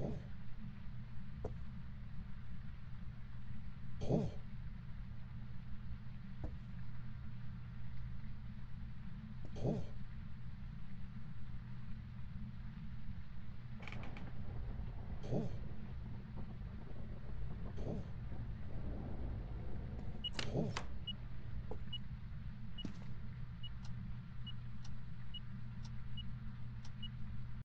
Oh.